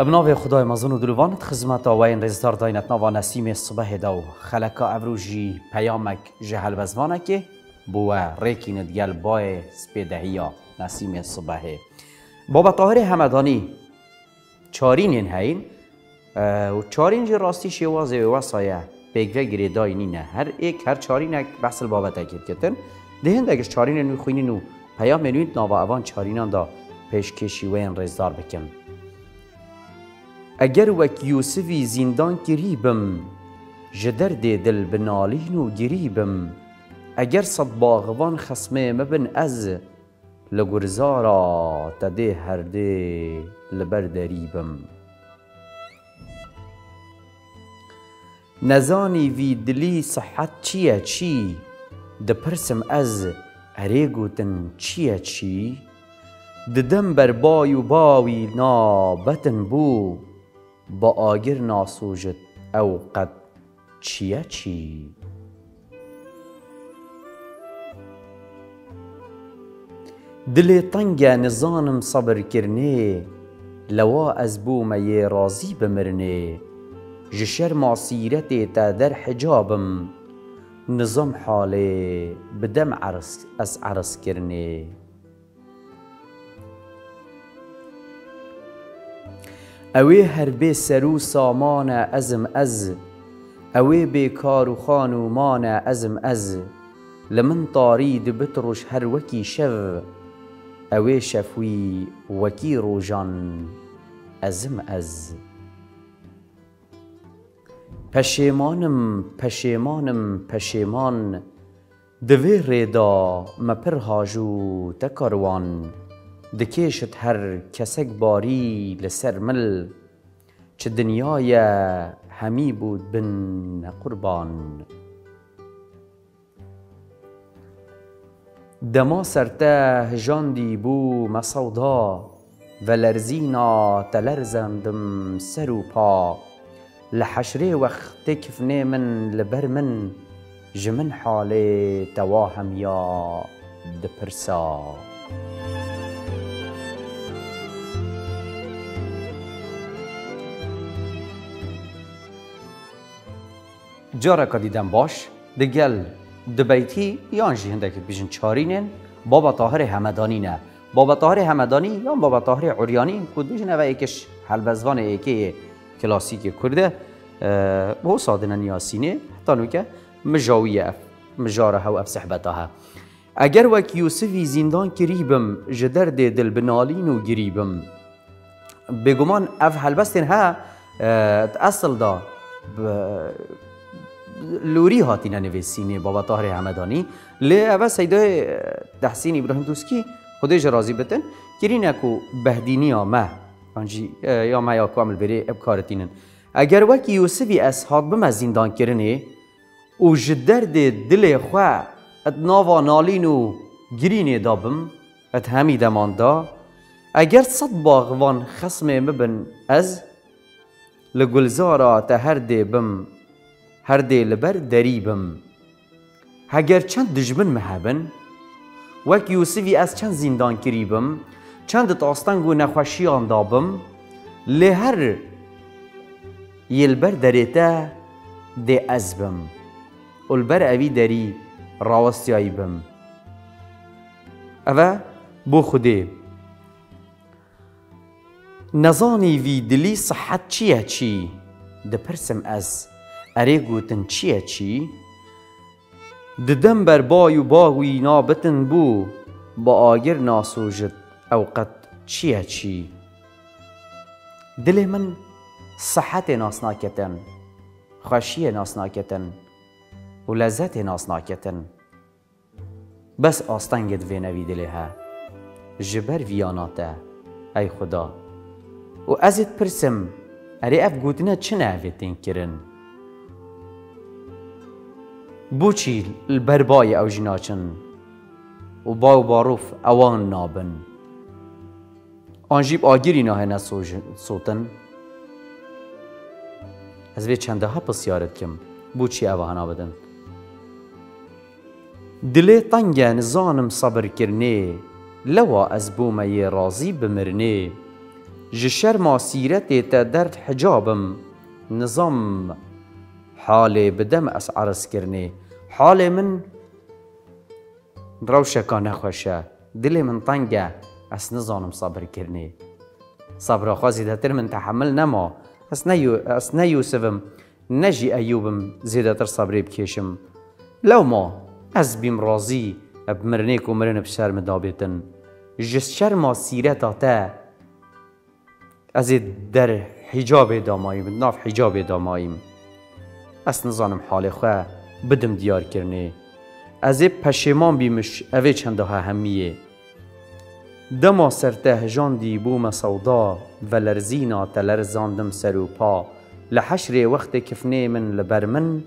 ابناو خدای مزون و دلوانت خدمت آوین رزدار داینت نوا نسیم صبح دو خلکا ابروجی پیامک جهل بزمانه که بوا ریکین دیگل بای سپیدهیا نسیم صبح. بابا طاهر همدانی چارین این هین؟ و چارین جی راستی شوازه و وصایه گری داینی نه هر ایک هر چارینک بحث بابت اکید کتن دهن دگر چارین نوی خوینین و پیام نوید نوا اوان چارینان دا پیشکشی وین رزدار بکن. اگر وک یوسفی زندان گریبم جدر دل بنالین و گریبم. اگر صد باغوان خسمه مبن از لگرزارا تده هرده لبر دریبم. نەزانی وی دلی سەحەت چییە چی؟ دەپرسم ئەز ئەرێگوتن چییە چی؟ ددەم بەربای و باوی نابەتن بوو بە ئاگر ناسوژت ئەو قەت چییە چی؟ دلێ تەنگە نزانم سەبرکردێ لەوە ئەس بوومە یێ ڕازی بمرنێ. رازی بمرنه جشر معصیرت تا در حجابم نظام حاله بدم عرس از عرس کرنه اوی هر بی سرو سامان ازم از اوی بی کار و خانومان ازم از لمن طارید بترش هر وکی شو اوی شفوی وکی روژان ازم از پشیمانم پشیمانم پشیمان. دوی ریدا مپر هاجو تکاروان دکیشت هر کسک باری لسر مل. چه دنیای همی بود بن قربان. دما سرته هجاندی بو مسودا و لرزینا تلرزندم سر پا. لحشره وقت کفنه من لبر من جمن حاله تواهم یا دپرسا. جارا که دیدم باش دگل دبیتی یا جی هندک بیشن چارینن بابا طاهر همدانی نه. بابا طاهر همدانی یا بابا طاهر عریانی کود بیشن و ایکش حلبزوان ایکی کلاسیک کرده بو صادنا نیاسینه حتی نو که مجاویه مجاره و اف صحبتها اگر وک یوسفی زندان کریبم جدر ده دل بنالین و گریبم بگمان اف حلبستن ها اصل دا لوری هاتی ننویسینه بابا طاهر همدانی لی اول سیده تحسین ابراهیم دوسکی خودش راضی بتن کرین اکو بهدینی ها مه انجی یا ما یا کامل بری اب کارتینن اگر وکی یوسفی اصحاب بم از زندان کرنه و جدر دل خواه ات ناوا نالین و گرینه دابم ات همی دمان دا اگر صد باغوان خسم مبن از لگلزارا تهر دی بم هر دی لبر دریبم هگر چند دجمن مهبن وک یوسفی از چند زندان کریبم چەندت ئاستەنگ و نەخۆشییان دابم لێ هەر یلبەر دەرێتە دێ ئەز بم ئولبەر ئەوی دەری ڕاوەستیایی بم ئەوە بۆ خودێ نەزانی وی دلی سەحەت چییە چی؟ دەپرسم ئەس ئەرێ گوتن چییە چی؟ ددەم بەربای و باوی نابتن بوو بە ئاگر ناسۆژت أو چیا چی؟ دل من صحت ناسناکتن خوشی ناسناکتن و لذت ناسناکتن بس آستنگت و نوی دلی ها جبر ویانات ای خدا. و ازت پرسم اری اف گودنه چه نویتین کرن بوچی البربای أو جناچن و باو باروف اوان نابن. آنجیب آگیری ناهێنە سووتن ez vê çendeha pisyarê dikim bûçî ew hena bidin. Dilê tenge nizanim sabirkirinê, lewa ez bû me yê razî bimirinê, ji şerma sîretê te derd hicabim, nizam halê bidem ez ereskirinê, halê min rewşeka nexweşe, dilê min tenge از نزانم صبر کرنی صبر خواه زیده تر من تحمل نما از نیو از نیوسفم نجی ایوبم زیده تر صبری بکشم لو ما از بیم راضی اب مرنی کو مرن بشار مدابتن جس شر ما سیره تا از در حجاب داماییم ناف حجاب داماییم از نزانم حال خواه بدم دیار کرنی از پشیمان بیمش اوی چند ها همیه دما دمو سرتهجاندی بوم سودا و لرزینا تلرزاندم سر پا. لحشر وقت کفنی من لبرمن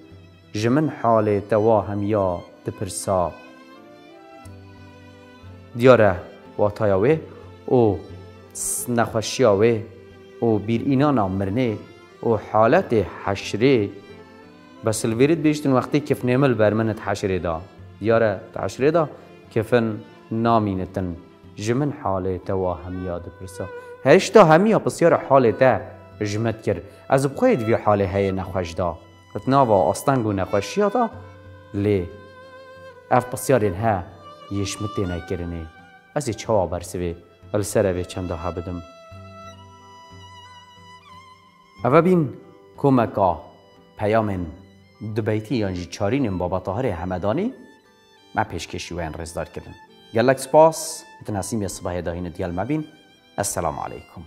جمن حال تواهم یا تپرسا دیاره واتایاوه أو نخوشیاوه أو بیر اینا نامرنه أو حالت حشره بس الویرد بیشتن وقتی کفنه مل برمنت حشره دا. دیاره حشره دا؟ کفن نامینتن. جمن حاله تو هم یاد پرسا تا همی یا پسیار حال ده جمت کرد از بخواید وی حاله های نخوش دا اتنا و آستنگ و نخوشی دا لی اف پسیار این ها یش متی از ای چوا برسی بی ال سر بی چند ها بدم او بین کمکا پیامن دبیتی یا جی چارین بابا طاهر همدانی من پیشکشی و این رزدار کردم جالاكس باس تنهاسيميا الصباحية داغين ديال ما السلام عليكم